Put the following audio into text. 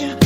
you.